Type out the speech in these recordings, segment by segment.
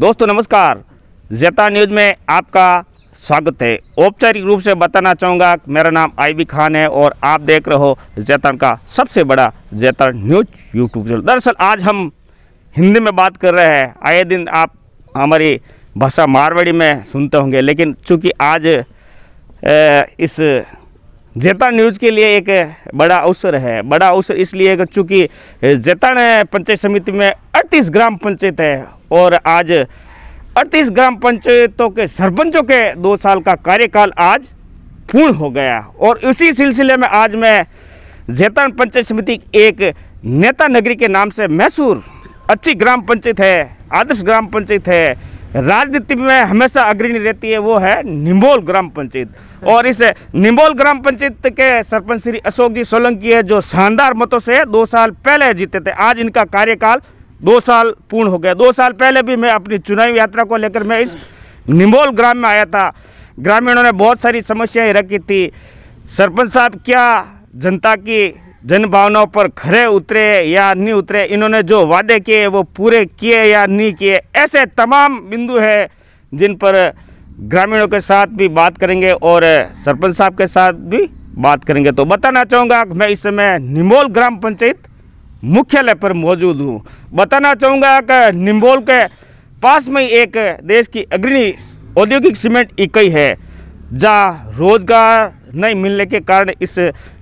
दोस्तों नमस्कार। जेता न्यूज़ में आपका स्वागत है। औपचारिक रूप से बताना चाहूँगा मेरा नाम आईबी खान है और आप देख रहे हो जैतन का सबसे बड़ा जैतन न्यूज़ यूट्यूब चैनल। दरअसल आज हम हिंदी में बात कर रहे हैं। आए दिन आप हमारी भाषा मारवाड़ी में सुनते होंगे लेकिन चूँकि आज अ, इस जेतान न्यूज़ के लिए एक बड़ा अवसर है। बड़ा अवसर इसलिए चूँकि जेतान पंचायत समिति में 38 ग्राम पंचायत है और आज 38 ग्राम पंचायतों के सरपंचों के दो साल का कार्यकाल आज पूर्ण हो गया। और उसी सिलसिले में आज मैं जेतान पंचायत समिति एक नेता नगरी के नाम से मैसूर अच्छी ग्राम पंचायत है, आदर्श ग्राम पंचायत है। राजनीति में हमेशा अग्रणी रहती है, वो है निम्बोल ग्राम पंचायत। और इस निम्बोल ग्राम पंचायत के सरपंच श्री अशोक जी सोलंकी है, जो शानदार मतों से दो साल पहले जीते थे। आज इनका कार्यकाल दो साल पूर्ण हो गया। दो साल पहले भी मैं अपनी चुनावी यात्रा को लेकर मैं इस निम्बोल ग्राम में आया था। ग्रामीणों ने बहुत सारी समस्याएँ रखी थी। सरपंच साहब, क्या जनता की जन भावनाओं पर खरे उतरे या नहीं उतरे, इन्होंने जो वादे किए, वो पूरे किए या नहीं किए, ऐसे तमाम बिंदु है जिन पर ग्रामीणों के साथ भी बात करेंगे और सरपंच साहब के साथ भी बात करेंगे। तो बताना चाहूँगा मैं इस समय निमोल ग्राम पंचायत मुख्यालय पर मौजूद हूँ। बताना चाहूँगा कि निम्बोल के पास में एक देश की अग्रणी औद्योगिक सीमेंट इकाई है, जहाँ रोज़गार नहीं मिलने के कारण इस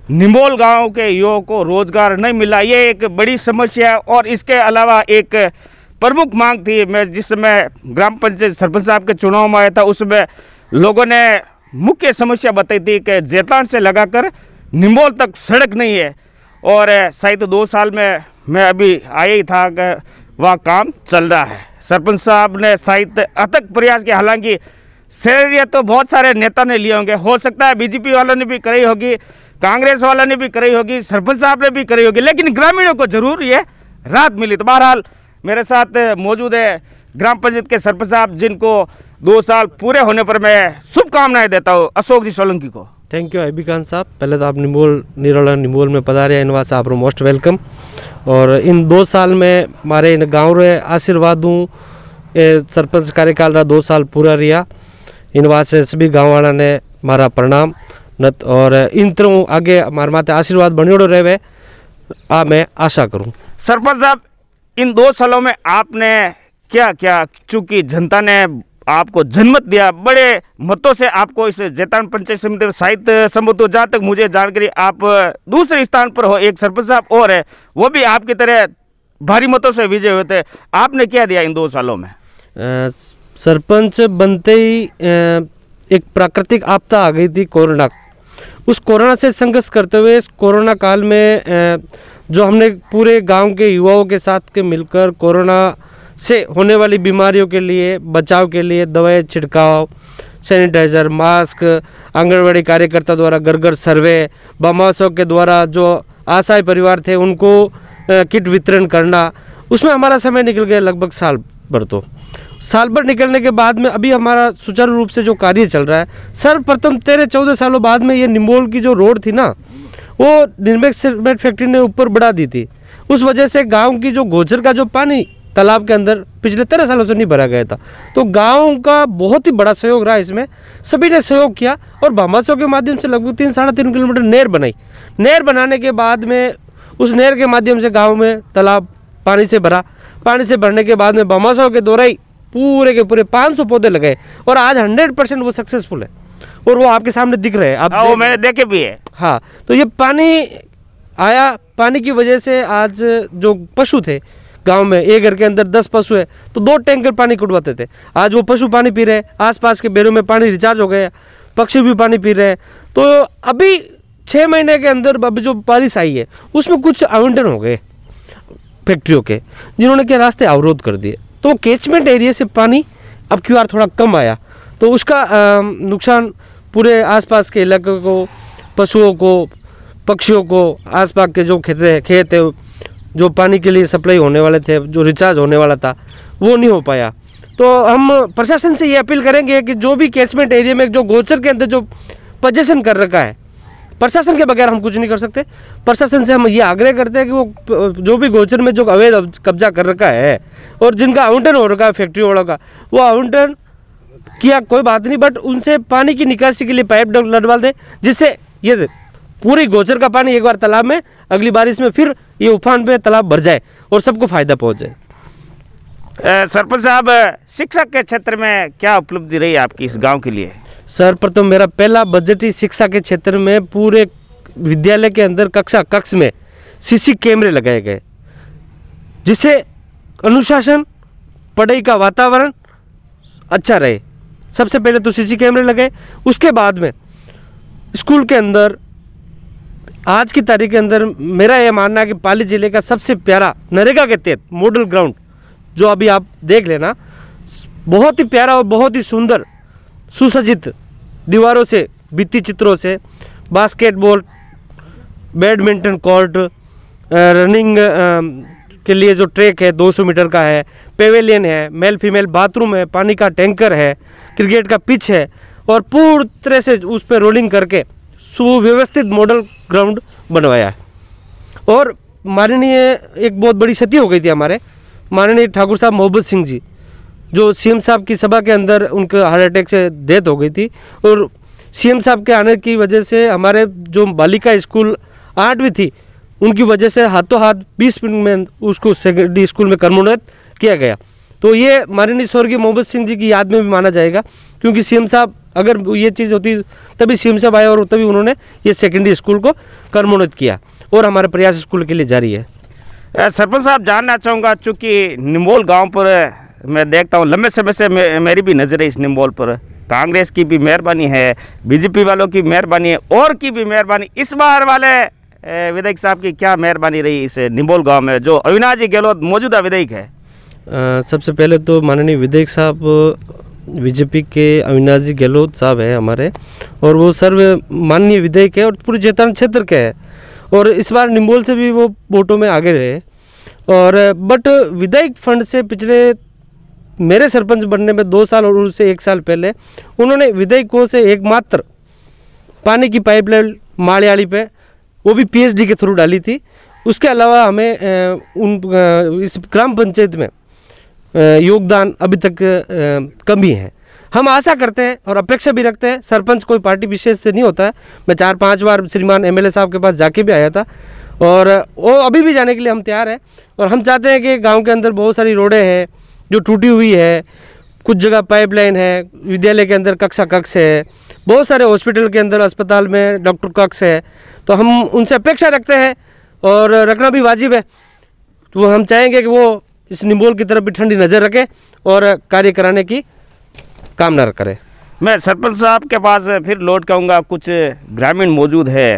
निम्बोल गाँव के युवाओं को रोज़गार नहीं मिला, ये एक बड़ी समस्या है। और इसके अलावा एक प्रमुख मांग थी, मैं जिस समय ग्राम पंचायत सरपंच साहब के चुनाव में आया था उसमें लोगों ने मुख्य समस्या बताई थी कि जेतान से लगाकर निम्बोल तक सड़क नहीं है। और शायद दो साल में मैं अभी आया ही था कि वह काम चल रहा है। सरपंच साहब ने शायद अथक प्रयास किया, हालाँकि सैलरिया तो बहुत सारे नेता ने लिए होंगे, हो सकता है बीजेपी वालों ने भी कराई होगी कांग्रेस वालों ने भी करी होगी, सरपंच साहब ने भी कराई होगी, लेकिन ग्रामीणों को ज़रूर ये राहत मिली। तो बहरहाल, मेरे साथ मौजूद है ग्राम पंचायत के सरपंच साहब, जिनको दो साल पूरे होने पर मैं शुभकामनाएँ देता हूँ। अशोक जी सोलंकी को। थैंक यू अभी खान साहब। पहले तो आप निमोल, निरोला निमोल में पधारे, इन वास्ते आप मोस्ट वेलकम और इन दो साल में हमारे इन गाँव रे आशीर्वाद हूँ सरपंच कार्यकाल रहा दो साल पूरा रिया। इन वास्ते सभी गाँव वाला ने मारा प्रणाम। नत और इन तरह आगे हमारे माते आशीर्वाद बनियोड़ो रहे आ मैं आशा करूँ सरपंच साहब इन दो सालों में आपने क्या क्या चूँकि जनता ने आपको जनमत दिया बड़े मतों से आपको इस जैतान पंचायत समिति में साहित्य संबंध जहाँ तक मुझे जानकारी आप दूसरे स्थान पर हो एक सरपंच साहब और है वो भी आपकी तरह भारी मतों से विजय हुए थे आपने क्या दिया इन दो सालों में सरपंच बनते ही एक प्राकृतिक आपदा आ गई थी कोरोना उस कोरोना से संघर्ष करते हुए, इस कोरोना काल में जो हमने पूरे गाँव के युवाओं के साथ के मिलकर कोरोना से होने वाली बीमारियों के लिए, बचाव के लिए दवाई, छिड़काव, सैनिटाइज़र, मास्क, आंगनबाड़ी कार्यकर्ता द्वारा घर घर सर्वे बमासों के द्वारा जो आशाई परिवार थे उनको किट वितरण करना, उसमें हमारा समय निकल गया लगभग साल भर तो। साल भर निकलने के बाद में अभी हमारा सुचारू रूप से जो कार्य चल रहा है, सर्वप्रथम तेरह चौदह सालों बाद में ये निमोल की जो रोड थी ना, वो निर्मेक सीमेंट फैक्ट्री ने ऊपर बढ़ा दी थी। उस वजह से गाँव की जो गोचर का जो पानी तालाब के अंदर पिछले तेरह सालों से नहीं भरा गया था। तो गाँव का बहुत ही बड़ा सहयोग रहा इसमें। सभी ने सहयोग किया और भामासों के माध्यम से लगभग तीन, साढ़े तीन किलोमीटर नहर बनाई। नहर बनाने के बाद में उस नहर के माध्यम से गाँव में तालाब पानी से भरा। पानी से भरने के बाद में भामासों के द्वारा ही पूरे के पूरे 500 पौधे लगाए और आज 100 परसेंट वो सक्सेसफुल है। और वो आपके सामने दिख रहे हैं। आप हाँ, वो मैंने देखे भी है। हाँ तो ये पानी आया पानी की वजह से आज जो पशु थे गाँव में एक घर के अंदर दस पशु है तो दो टैंकर पानी कुटवाते थे। आज वो पशु पानी पी रहे हैं आसपास के बेरों में पानी रिचार्ज हो गया पक्षी भी पानी पी रहे हैं। तो अभी छः महीने के अंदर अभी जो बारिश आई है उसमें कुछ आवंटन हो गए फैक्ट्रियों के जिन्होंने क्या रास्ते अवरोध कर दिए। तो कैचमेंट एरिया से पानी अब क्यू थोड़ा कम आया। तो उसका नुकसान पूरे आसपास के इलाके को, पशुओं को, पक्षियों को, आसपास के जो खेत खेत है, जो पानी के लिए सप्लाई होने वाले थे, जो रिचार्ज होने वाला था, वो नहीं हो पाया। तो हम प्रशासन से ये अपील करेंगे कि जो भी कैचमेंट एरिया में जो गोचर के अंदर जो पोजेशन कर रखा है प्रशासन के बगैर हम कुछ नहीं कर सकते। प्रशासन से हम ये आग्रह करते हैं कि वो, जो भी गोचर में जो अवैध कब्जा कर रखा है और जिनका आवंटन हो रखा है फैक्ट्री वालों का, वो आवंटन किया, कोई बात नहीं बट उनसे पानी की निकासी के लिए पाइप डलवा दे, जिससे ये पूरी गोचर का पानी एक बार तालाब में, अगली बारिश में फिर ये उफान पे तालाब भर जाए और सबको फ़ायदा पहुँच। जाए सरपंच साहब शिक्षक के क्षेत्र में क्या उपलब्धि रही आपकी इस गाँव के लिए? सर्वप्रथम मेरा पहला बजट ही शिक्षा के क्षेत्र में पूरे विद्यालय के अंदर कक्षा कक्ष में सीसी कैमरे लगाए गए, जिससे अनुशासन, पढ़ाई का वातावरण अच्छा रहे। सबसे पहले तो सीसी कैमरे लगे उसके बाद में स्कूल के अंदर, आज की तारीख के अंदर मेरा यह मानना है कि पाली ज़िले का सबसे प्यारा नरेगा के तहत मॉडल ग्राउंड जो अभी आप देख लेना, बहुत ही प्यारा और बहुत ही सुंदर सुसज्जित दीवारों से, भित्ति चित्रों से, बास्केटबॉल, बैडमिंटन कोर्ट रनिंग के लिए जो ट्रैक है 200 मीटर का है, पेवेलियन है, मेल फीमेल बाथरूम है, पानी का टैंकर है, क्रिकेट का पिच है, और पूरी तरह से उस पर रोलिंग करके सुव्यवस्थित मॉडल ग्राउंड बनवाया है। और माननीय, एक बहुत बड़ी क्षति हो गई थी हमारे, माननीय ठाकुर साहब मोहब्बत सिंह जी जो सीएम साहब की सभा के अंदर उनके हार्ट अटैक से डेथ हो गई थी और सीएम साहब के आने की वजह से हमारे जो बालिका स्कूल आठवीं थी, उनकी वजह से हाथों हाथ 20 मिनट में उसको सेकेंडरी स्कूल में कर्मोन्नत किया गया। तो ये माननीय स्वर्गीय मोहम्मद सिंह जी की याद में भी माना जाएगा, क्योंकि सीएम साहब अगर ये चीज़ होती, तभी सीएम साहब आए और तभी उन्होंने ये सेकेंडरी स्कूल को कर्मोन्नत किया और हमारे प्रयास स्कूल के लिए जारी है। सरपंच साहब, जानना चाहूँगा, चूँकि निम्बोल गाँव पर मैं देखता हूँ लंबे समय से मेरी भी नज़र है इस निम्बोल पर। कांग्रेस की भी मेहरबानी है बीजेपी वालों की मेहरबानी है और की भी मेहरबानी। इस बार वाले विधायक साहब की क्या मेहरबानी रही इस निम्बोल गाँव में जो अविनाश जी गहलोत मौजूदा विधायक है? अ, सबसे पहले तो माननीय विधायक साहब बीजेपी के अविनाश जी गहलोत साहब है हमारे और वो सर्व माननीय विधायक है और पूरे जैतान क्षेत्र के है। और इस बार निम्बोल से भी वो वोटों में आगे रहे। और बट विधायक फंड से पिछले मेरे सरपंच बनने में दो साल और उससे एक साल पहले उन्होंने विधायकों से एकमात्र पानी की पाइपलाइन माड़ियाली पे, वो भी पीएचडी के थ्रू डाली थी। उसके अलावा हमें उन इस ग्राम पंचायत में योगदान अभी तक कमी है। हम आशा करते हैं और अपेक्षा भी रखते हैं, सरपंच कोई पार्टी विशेष से नहीं होता है। मैं चार, पाँच बार श्रीमान एमएलए साहब के पास जाके भी आया था। और वो अभी भी जाने के लिए हम तैयार हैं। और हम चाहते हैं कि गाँव के अंदर बहुत सारी रोडें हैं जो टूटी हुई है कुछ जगह पाइपलाइन है विद्यालय के अंदर कक्षा कक्ष है बहुत सारे हॉस्पिटल के अंदर अस्पताल में डॉक्टर कक्ष है तो हम उनसे अपेक्षा रखते हैं और रखना भी वाजिब है। तो हम चाहेंगे कि वो इस निम्बोल की तरफ़ भी ठंडी नज़र रखें और कार्य कराने की कामना करें। मैं सरपंच साहब के पास फिर लौट के आऊँगा कुछ ग्रामीण मौजूद है।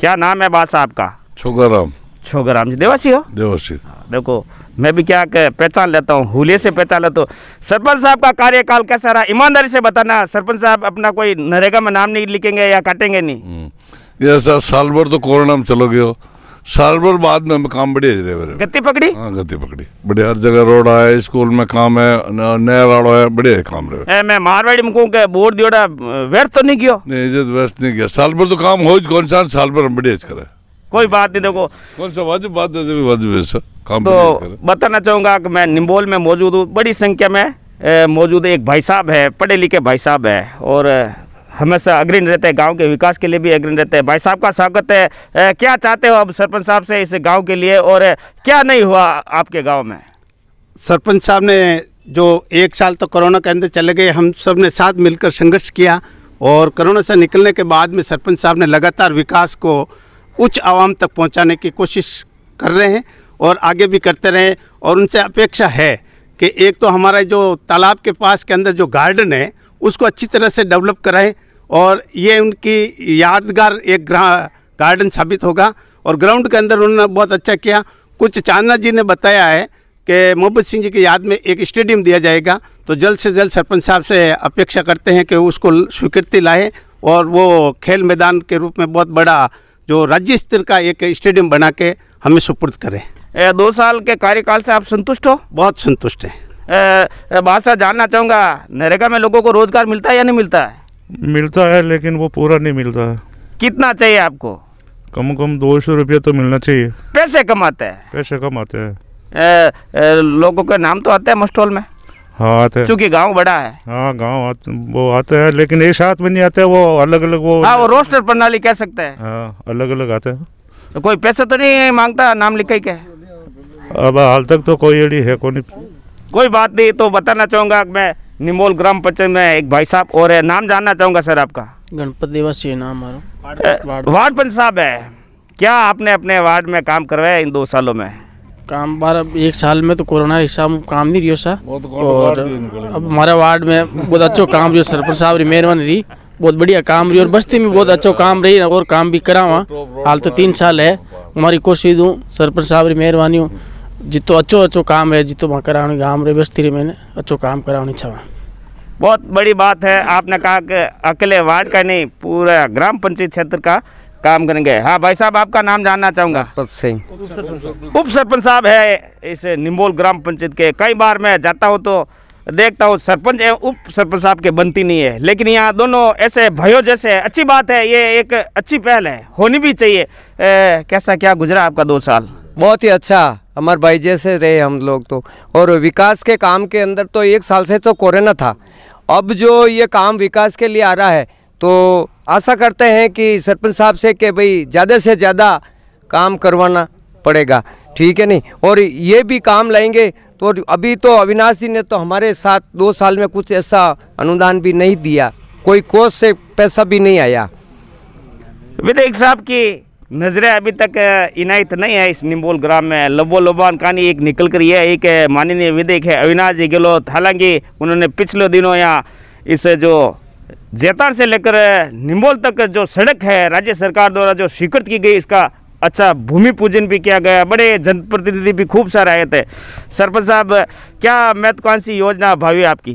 क्या नाम है बात साहब का? छोगाराम। छोगराम जी देवासी हो? देवासी। देखो मैं भी क्या पहचान लेता हूँ हुलिये से पहचान लेता हूँ। सरपंच साहब का कार्यकाल कैसा रहा? ईमानदारी से बताना। सरपंच साहब अपना कोई नरेगा में नाम नहीं लिखेंगे या काटेंगे नहीं। हम्म। ये ऐसा साल भर तो कोरोना में चलो गयो साल भर बाद में काम बढ़िया मेरे। गति पकड़ी? हाँ गति पकड़ी। बढ़िया हर जगह रोड है स्कूल में काम है नया राड़ो है बढ़िया काम रहे। ए, मैं मारवाड़ी में कहूँ कि बोर्ड दियोड़ा व्यर्थ तो नहीं कियो? नहीं इज़्ज़त व्यस्त नहीं किया। साल भर तो काम हो कौन सा साल भर हम बढ़िया करे। कोई बात नहीं देखो। कौन सा वाजिब बात है जो वाजिब है सर। काम तो बताना चाहूँगा कि मैं निम्बोल में मौजूद हूँ। बड़ी संख्या में मौजूद एक भाई साहब है पढ़े लिखे भाई साहब है। और हमेशा अग्रणी रहते हैं गाँव के विकास के लिए भी अग्रणी रहते हैं। भाई साहब का स्वागत है। अ, क्या चाहते हो अब सरपंच साहब से इस गाँव के लिए? और क्या नहीं हुआ आपके गाँव में? सरपंच साहब ने जो एक साल तो कोरोना के अंदर चले गए हम सबने साथ मिलकर संघर्ष किया। और कोरोना से निकलने के बाद में सरपंच साहब ने लगातार विकास को उच्च आवाम तक पहुँचाने की कोशिश कर रहे हैं और आगे भी करते रहें और उनसे अपेक्षा है कि एक तो हमारा जो तालाब के पास के अंदर जो गार्डन है, उसको अच्छी तरह से डेवलप कराएँ और ये उनकी यादगार एक ग्रा- गार्डन साबित होगा और ग्राउंड के अंदर उन्होंने बहुत अच्छा किया। कुछ चांदना जी ने बताया है कि मोहब्बत सिंह जी की याद में एक स्टेडियम दिया जाएगा तो जल्द से जल्द सरपंच साहब से अपेक्षा करते हैं कि उसको स्वीकृति लाए और वो खेल मैदान के रूप में बहुत बड़ा जो राज्य स्तर का एक स्टेडियम बना के हमें सुपुर्द करें। ए, दो साल के कार्यकाल से आप संतुष्ट हो? बहुत संतुष्ट हैं। बादशाह जानना चाहूँगा नरेगा में लोगों को रोज़गार मिलता है या नहीं मिलता है? मिलता है लेकिन वो पूरा नहीं मिलता है। कितना चाहिए आपको? कम कम दो सौ रुपये तो मिलना चाहिए। पैसे कमाते हैं। पैसे कमाते हैं। लोगों के नाम तो आते हैं मस्टोल में। हाँ आते क्योंकि गाँव बड़ा है। हाँ गाँव आते वो आते हैं लेकिन एक साथ में नहीं आते वो अलग अलग वो हाँ वो रोस्टर प्रणाली कह सकते हैं। हाँ अलग अलग आते हैं। तो कोई पैसा तो नहीं माँगता नाम लिख के? अब हाल तक तो कोई एडी है कोई कोई बात नहीं तो बताना चाहूँगा मैं निमोल ग्राम पंचायत में एक भाई साहब और है, नाम जानना चाहूँगा सर आपका? गणपति दिवस नाम हमारा वार्ड पंच साहब है। क्या आपने अपने वार्ड में काम करवाया इन दो सालों में? काम बारह एक साल में तो कोरोना हिसाब में काम नहीं रही सा। और अब हमारा वार्ड में बहुत अच्छो काम रही सरपंच साहब री मेहरबानी रही बहुत बढ़िया काम रही और बस्ती में बहुत अच्छो काम रही और काम भी करा वहाँ हाल तो तीन साल है हमारी कोशिश दूँ सरपंच साहब री मेहरबानी हूँ। जितो अच्छो अच्छो काम है जितो वहाँ करावनी गाँव रे बस्ती रे मैंने अच्छो काम करावनी छा बहुत बड़ी बात है आपने कहा कि अकेले वार्ड का नहीं पूरा ग्राम पंचायत क्षेत्र का काम करेंगे। हाँ भाई साहब आपका नाम जानना चाहूँगा। सिंह। उप सरपंच साहब है इस निम्बोल ग्राम पंचायत के। कई बार मैं जाता हूँ तो देखता हूँ सरपंच एवं उप सरपंच साहब के बनती नहीं है। लेकिन यहाँ दोनों ऐसे भयो जैसे हैं। अच्छी बात है ये एक अच्छी पहल है। होनी भी चाहिए। ए, कैसा क्या गुजरा आपका दो साल? बहुत ही अच्छा। हमारे भाई जैसे रहे हम लोग तो। और विकास के काम के अंदर तो एक साल से तो कोरोना था। अब जो ये काम विकास के लिए आ रहा है तो आशा करते हैं कि सरपंच साहब से कि भाई ज़्यादा से ज़्यादा काम करवाना पड़ेगा। ठीक है नहीं? और ये भी काम लाएँगे तो अभी तो अविनाश जी ने तो हमारे साथ दो साल में कुछ ऐसा अनुदान भी नहीं दिया। कोई कोष से पैसा भी नहीं आया। विधायक साहब की नज़रें अभी तक इनायत नहीं है इस निम्बोल ग्राम में। लबो लबान कहानी एक निकल कर ये एक माननीय विधायक है अविनाश जी गहलोत। हालाँकि उन्होंने पिछले दिनों यहाँ इस जो जैतान से लेकर निम्बोल तक जो सड़क है, राज्य सरकार द्वारा जो स्वीकृत की गई, इसका अच्छा भूमि पूजन भी किया गया। बड़े जनप्रतिनिधि भी खूब सारे आए थे। सरपंच साहब, क्या महत्वाकांक्षी योजना भावी आपकी?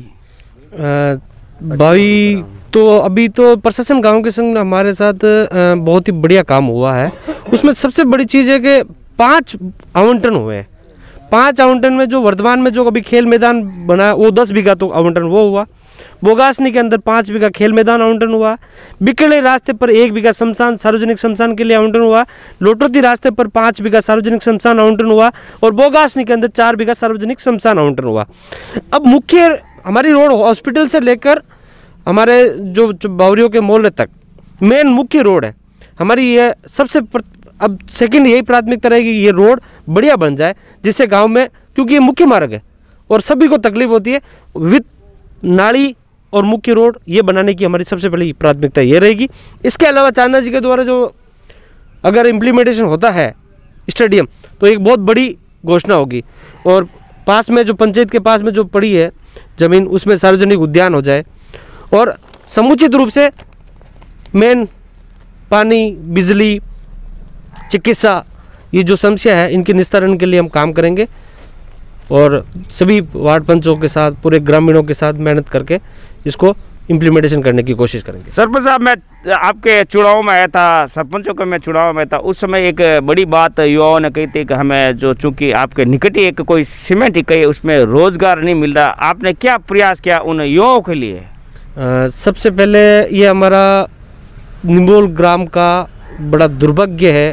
भाई तो अभी तो प्रशासन गाँव के संग हमारे साथ बहुत ही बढ़िया काम हुआ है। उसमें सबसे बड़ी चीज़ है कि पाँच आवंटन हुए पाँच आवंटन में जो वर्तमान में जो अभी खेल मैदान बना, वो दस बीघा तो आवंटन वो हुआ। बोगासनी के अंदर पाँच बीघा खेल मैदान आवंटन हुआ। बिकले रास्ते पर एक बीघा शमशान सार्वजनिक शमशान के लिए आवंटन हुआ। लोटोती रास्ते पर पाँच बीघा सार्वजनिक शमशान आवंटन हुआ और बोगासनी के अंदर चार बीघा सार्वजनिक शमशान आवंटन हुआ। अब मुख्य हमारी रोड हॉस्पिटल से लेकर हमारे जो, बावरियों के मोहल्ले तक मेन मुख्य रोड है। हमारी ये सबसे अब सेकंड यही प्राथमिकता रहेगी ये रोड बढ़िया बन जाए जिससे गाँव में क्योंकि ये मुख्य मार्ग है और सभी को तकलीफ़ होती है। विद नाली और मुख्य रोड ये बनाने की हमारी सबसे पहली प्राथमिकता ये रहेगी। इसके अलावा चांदा जी के द्वारा जो अगर इम्प्लीमेंटेशन होता है स्टेडियम तो एक बहुत बड़ी घोषणा होगी। और पास में जो पंचायत के पास में जो पड़ी है, ज़मीन उसमें सार्वजनिक उद्यान हो जाए और समुचित रूप से मेन पानी, बिजली, चिकित्सा, ये जो समस्या है, इनके निस्तारण के लिए हम काम करेंगे और सभी वार्ड पंचों के साथ, पूरे ग्रामीणों के साथ मेहनत करके इसको इम्प्लीमेंटेशन करने की कोशिश करेंगे। सरपंच साहब मैं आपके चुनाव में आया था सरपंचों के मैं चुनाव में था उस समय एक बड़ी बात युवाओं ने कही थी कि हमें जो चूँकि आपके निकट ही एक कोई सीमेंट इकाई है, उसमें रोज़गार नहीं मिल रहा आपने क्या प्रयास किया उन युवाओं के लिए? अ, सबसे पहले ये हमारा निम्बोल ग्राम का बड़ा दुर्भाग्य है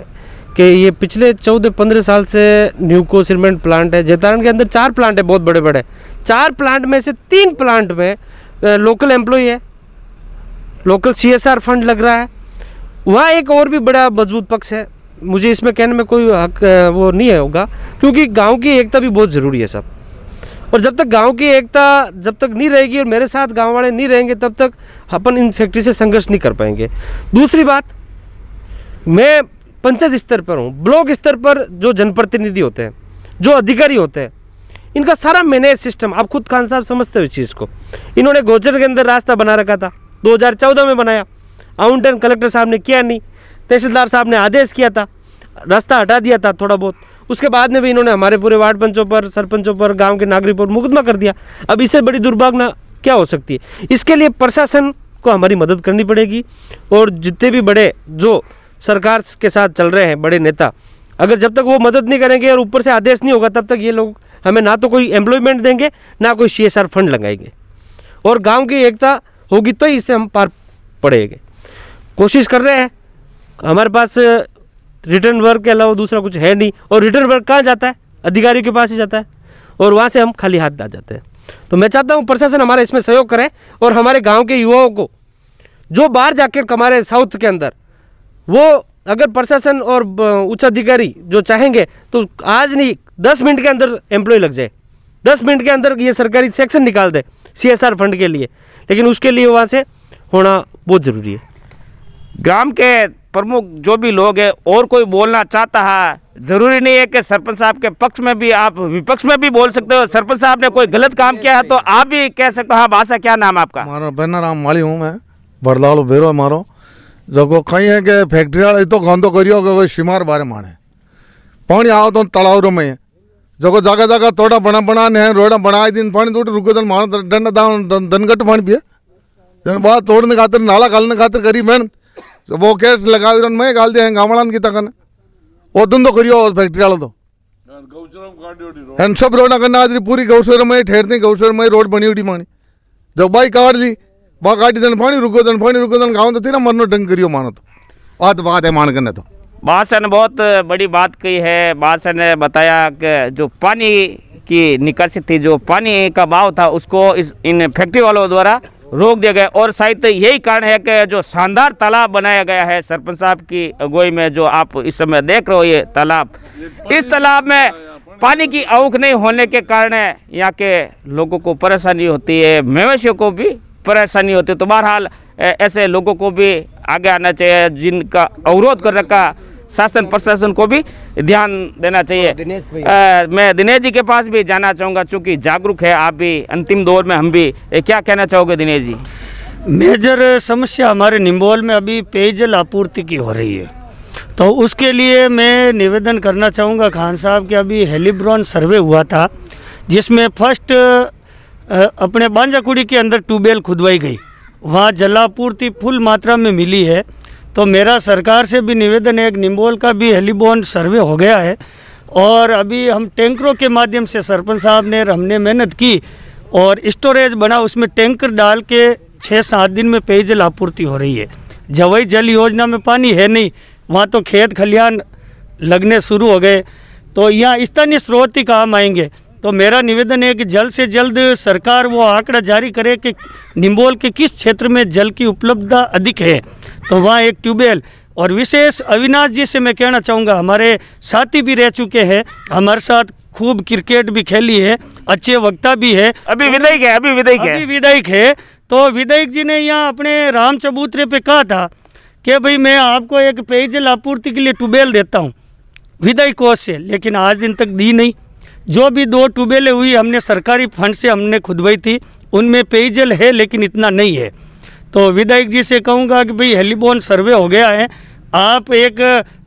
कि ये पिछले चौदह पंद्रह साल से न्यूको सीमेंट प्लांट है। जैतारण के अंदर चार प्लांट है बहुत बड़े बड़े चार प्लांट में से तीन प्लांट में लोकल एम्प्लॉय है। लोकल सीएसआर फंड लग रहा है। वहाँ एक और भी बड़ा मज़बूत पक्ष है। मुझे इसमें कहने में कोई हक वो नहीं है होगा, क्योंकि गाँव की एकता भी बहुत ज़रूरी है सब। और जब तक गाँव की एकता जब तक नहीं रहेगी और मेरे साथ गाँव वाले नहीं रहेंगे, तब तक अपन इन फैक्ट्री से संघर्ष नहीं कर पाएँगे। दूसरी बात, मैं पंचायत स्तर पर हूँ। ब्लॉक स्तर पर जो जनप्रतिनिधि होते हैं, जो अधिकारी होते हैं इनका सारा मैनेज सिस्टम, आप खुद खान साहब समझते हो चीज़ को। इन्होंने गोचर के अंदर रास्ता बना रखा था 2014 में बनाया। आउंटन कलेक्टर साहब ने किया नहीं, तहसीलदार साहब ने आदेश किया था, रास्ता हटा दिया था थोड़ा बहुत। उसके बाद में भी इन्होंने हमारे पूरे वार्ड पंचों पर, सरपंचों पर, गाँव के नागरिक पर मुकदमा कर दिया। अब इससे बड़ी दुर्भावना क्या हो सकती है? इसके लिए प्रशासन को हमारी मदद करनी पड़ेगी और जितने भी बड़े, जो सरकार के साथ चल रहे हैं, बड़े नेता, अगर जब तक वो मदद नहीं करेंगे और ऊपर से आदेश नहीं होगा, तब तक ये लोग हमें ना तो कोई एम्प्लॉयमेंट देंगे, ना कोई सीएसआर फंड लगाएँगे। और गाँव की एकता होगी तो इससे हम पार पड़ेंगे। कोशिश कर रहे हैं, हमारे पास रिटर्न वर्क के अलावा दूसरा कुछ है नहीं, और रिटर्न वर्क कहाँ जाता है? अधिकारी के पास ही जाता है, और वहाँ से हम खाली हाथ आ जाते हैं। तो मैं चाहता हूँ प्रशासन हमारा इसमें सहयोग करें, और हमारे गाँव के युवाओं को, जो बाहर जाकर हमारे साउथ के अंदर, वो अगर प्रशासन और उच्च अधिकारी जो चाहेंगे तो आज नहीं दस मिनट के अंदर एम्प्लॉय लग जाए। दस मिनट के अंदर ये सरकारी सेक्शन निकाल दे सीएसआर फंड के लिए। लेकिन उसके लिए वहाँ से होना बहुत ज़रूरी है। ग्राम के प्रमुख जो भी लोग हैं और कोई बोलना चाहता है ज़रूरी नहीं है कि सरपंच साहब के पक्ष में भी आप विपक्ष में भी बोल सकते हो। सरपंच साहब ने कोई गलत काम किया है तो आप भी कह सकते हो हाँ बादशाह क्या नाम आपका? बहना राम माली हूँ मैं। बड़दालो बेरो मारो। जगो कहीं है कि फैक्ट्री वाले तो गंदो करियो कोई शिमार बारे माने। पानी आओ तो तालाव में जगह जगह जगह तोड़ा बना बना ने रोड बनाए दिन पानी टूट रुको दन मानो दंड दान गट पानी पिए। जन बा तोड़ने खातिर नाला गालने खातिर करी मेहनत। तो वो केस लगा रन मैं गाल दे गामड़ान की तकन। वो धंधो तो करियो फैक्ट्री वाला तो। एन सब रोड करना आज पूरी गौशर में ठहरते गौशर में रोड बनी उठी मानी। जब बाई काट दी बा काट दन पानी रुको दन पानी रुको दन गाँव तो तेरा मरनो डंग करियो मानो तो। बात बात है मान करने तो। बादशाह ने बहुत बड़ी बात कही है। बादशाह ने बताया कि जो पानी की निकासी थी, जो पानी का भाव था, उसको इस इन फैक्ट्री वालों द्वारा रोक दिया गया। और शायद यही कारण है कि जो शानदार तालाब बनाया गया है, सरपंच साहब की अगुवाई में जो आप इस समय देख रहे हो ये तालाब, इस तालाब में पानी की आवक नहीं होने के कारण यहाँ के लोगों को परेशानी होती है, मवेशियों को भी परेशानी होती है। तो बहरहाल, ऐसे लोगों को भी आगे आना चाहिए जिनका अवरोध कर रखा शासन प्रशासन को भी ध्यान देना चाहिए। दिनेश भाई। मैं दिनेश जी के पास भी जाना चाहूँगा चूँकि जागरूक है आप भी अंतिम दौर में हम भी। ए, क्या कहना चाहोगे दिनेश जी? मेजर समस्या हमारे निम्बोल में अभी पेयजल आपूर्ति की हो रही है। तो उसके लिए मैं निवेदन करना चाहूँगा खान साहब कि अभी हेलीब्रॉन सर्वे हुआ था जिसमें फ़र्स्ट अपने बांजाकुड़ी के अंदर ट्यूबवेल खुदवाई गई। वहाँ जलापूर्ति फुल मात्रा में मिली है। तो मेरा सरकार से भी निवेदन है निम्बोल का भी हेलीबोन सर्वे हो गया है। और अभी हम टैंकरों के माध्यम से सरपंच साहब ने हमने मेहनत की और स्टोरेज बना, उसमें टैंकर डाल के छः सात दिन में पेयजल आपूर्ति हो रही है। जवई जल योजना में पानी है नहीं, वहाँ तो खेत खलिहान लगने शुरू हो गए। तो यहाँ स्थानीय स्रोत ही काम आएँगे। तो मेरा निवेदन है कि जल्द से जल्द सरकार वो आंकड़ा जारी करे कि निम्बोल के किस क्षेत्र में जल की उपलब्धता अधिक है। तो वहाँ एक ट्यूबवेल। और विशेष अविनाश जी से मैं कहना चाहूँगा हमारे साथी भी रह चुके हैं हमारे साथ खूब क्रिकेट भी खेली है अच्छे वक्ता भी है। अभी विधायक है अभी विधायक है। अभी विधायक है। तो विधायक जी ने यहाँ अपने राम चबूतरे पे कहा था कि भाई मैं आपको एक पेयजल आपूर्ति के लिए ट्यूबवेल देता हूँ विधायक कोष से लेकिन आज दिन तक दी नहीं। जो भी दो ट्यूबवेलें हुई हमने सरकारी फंड से हमने खुदवाई थी उनमें पेयजल है लेकिन इतना नहीं है। तो विधायक जी से कहूँगा कि भाई हेलीबोन सर्वे हो गया है, आप एक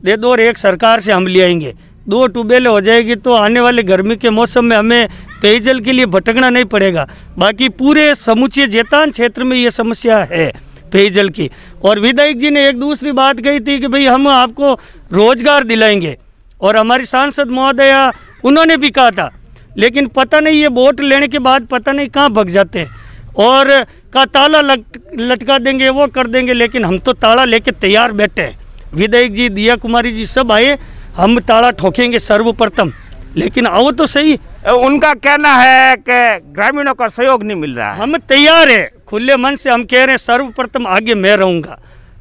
दे दो और एक सरकार से हम ले आएँगे। दो ट्यूबवेल हो जाएगी तो आने वाले गर्मी के मौसम में हमें पेयजल के लिए भटकना नहीं पड़ेगा। बाकी पूरे समूचे जैतान क्षेत्र में ये समस्या है पेयजल की। और विधायक जी ने एक दूसरी बात कही थी कि भाई हम आपको रोज़गार दिलाएँगे। और हमारी सांसद महोदया, उन्होंने भी कहा था। लेकिन पता नहीं ये वोट लेने के बाद पता नहीं कहाँ भग जाते हैं। और का ताला लट लटका देंगे वो कर देंगे लेकिन हम तो ताला लेके तैयार बैठे हैं। विधायक जी दिया कुमारी जी सब आए हम ताला ठोकेंगे सर्वप्रथम। लेकिन आओ तो सही। उनका कहना है कि ग्रामीणों का सहयोग नहीं मिल रहा है। हम तैयार है खुले मन से हम कह रहे हैं सर्वप्रथम आगे मैं रहूँगा।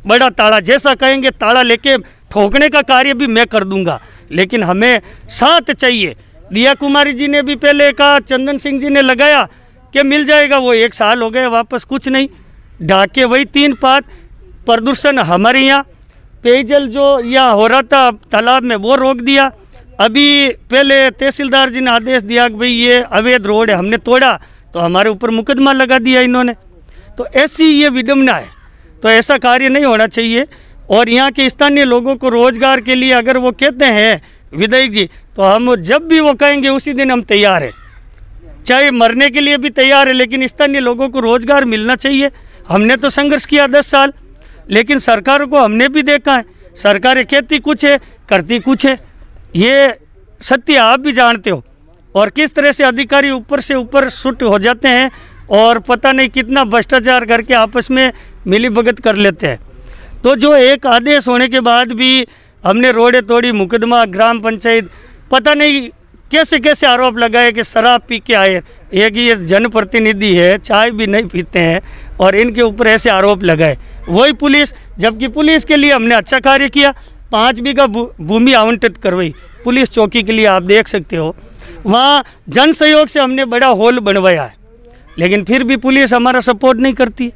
बड़ा ताला जैसा कहेंगे ताला लेके ठोकने का कार्य भी मैं कर दूँगा। लेकिन हमें साथ चाहिए। दिया कुमारी जी ने भी पहले कहा चंदन सिंह जी ने लगाया कि मिल जाएगा वो एक साल हो गए वापस कुछ नहीं। ढाके वही तीन पात प्रदूषण हमारे यहाँ। पेयजल जो यहाँ हो रहा था तालाब में वो रोक दिया। अभी पहले तहसीलदार जी ने आदेश दिया कि भाई ये अवैध रोड है, हमने तोड़ा तो हमारे ऊपर मुकदमा लगा दिया इन्होंने। तो ऐसी ये विडम्बना है। तो ऐसा कार्य नहीं होना चाहिए। और यहाँ के स्थानीय लोगों को रोज़गार के लिए अगर वो कहते हैं, विधायक जी तो हम जब भी वो कहेंगे, उसी दिन हम तैयार हैं। चाहे मरने के लिए भी तैयार है, लेकिन स्थानीय लोगों को रोज़गार मिलना चाहिए। हमने तो संघर्ष किया दस साल, लेकिन सरकार को हमने भी देखा है। सरकारें कहती कुछ है, करती कुछ है। ये सत्य आप भी जानते हो। और किस तरह से अधिकारी ऊपर से ऊपर सुट हो जाते हैं और पता नहीं कितना भ्रष्टाचार करके आपस में मिली भगत कर लेते हैं। तो जो एक आदेश होने के बाद भी हमने रोड़े तोड़ी, मुकदमा, ग्राम पंचायत, पता नहीं कैसे कैसे आरोप लगाए कि शराब पी के आए? एक ये जनप्रतिनिधि है, चाय भी नहीं पीते हैं और इनके ऊपर ऐसे आरोप लगाए। वही पुलिस, जबकि पुलिस के लिए हमने अच्छा कार्य किया। पाँच बीघा भूमि आवंटित करवाई। पुलिस चौकी के लिए आप देख सकते हो। वहाँ जन सहयोग से हमने बड़ा हॉल बनवाया है। लेकिन फिर भी पुलिस हमारा सपोर्ट नहीं करती।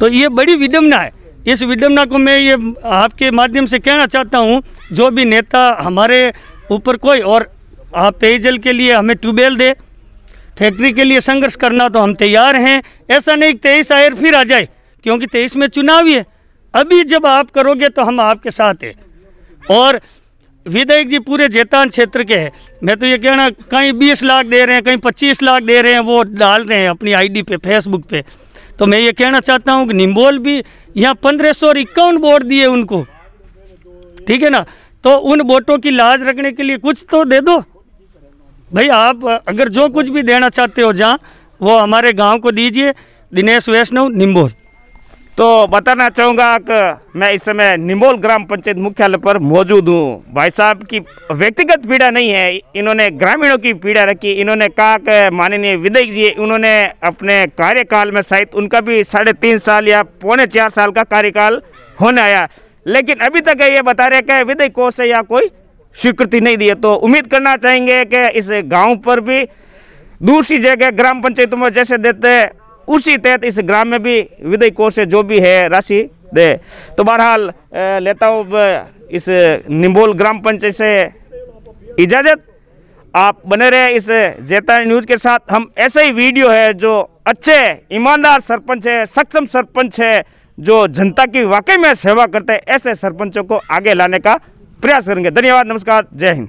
तो ये बड़ी विडम्बना है। इस विडम्बना को मैं ये आपके माध्यम से कहना चाहता हूँ, जो भी नेता हमारे ऊपर कोई और आप पेयजल के लिए हमें ट्यूबवेल दे, फैक्ट्री के लिए संघर्ष करना तो हम तैयार हैं। ऐसा नहीं तेईस आयर फिर आ जाए, क्योंकि तेईस में चुनाव ही है। अभी जब आप करोगे तो हम आपके साथ हैं। और विधायक जी पूरे जैतान क्षेत्र के हैं। मैं तो ये कहना, कहीं बीस लाख दे रहे हैं, कहीं पच्चीस लाख दे रहे हैं, वो डाल रहे हैं अपनी आईडी पे फेसबुक पे। तो मैं ये कहना चाहता हूँ कि निम्बोल भी यहाँ पंद्रह सौ इक्यावन वोट दिए उनको। ठीक है ना? तो उन वोटों की लाज रखने के लिए कुछ तो दे दो। भाई आप अगर जो कुछ भी देना चाहते हो जहाँ, वो हमारे गाँव को दीजिए। दिनेश वैष्णव, निम्बोल। तो बताना चाहूँगा कि मैं इस समय निम्बोल ग्राम पंचायत मुख्यालय पर मौजूद हूँ। भाई साहब की व्यक्तिगत पीड़ा नहीं है, इन्होंने ग्रामीणों की पीड़ा रखी। इन्होंने कहा कि माननीय विधायक जी उन्होंने अपने कार्यकाल में शायद उनका भी साढ़े तीन साल या पौने चार साल का कार्यकाल होने आया। लेकिन अभी तक ये बता रहे कि विधायक कोष से या कोई स्वीकृति नहीं दी है। तो उम्मीद करना चाहेंगे कि इस गाँव पर भी, दूसरी जगह ग्राम पंचायतों में जैसे देते हैं उसी तहत इस ग्राम में भी विधि कोष से जो भी है, राशि दे। तो बहरहाल लेता हूँ इस निम्बोल ग्राम पंचायत से इजाज़त। आप बने रहे इस जेता न्यूज़ के साथ। हम ऐसे ही वीडियो है जो अच्छे, ईमानदार सरपंच है, सक्षम सरपंच है, जो जनता की वाकई में सेवा करते हैं, ऐसे सरपंचों को आगे लाने का प्रयास करेंगे। धन्यवाद नमस्कार जय हिंद।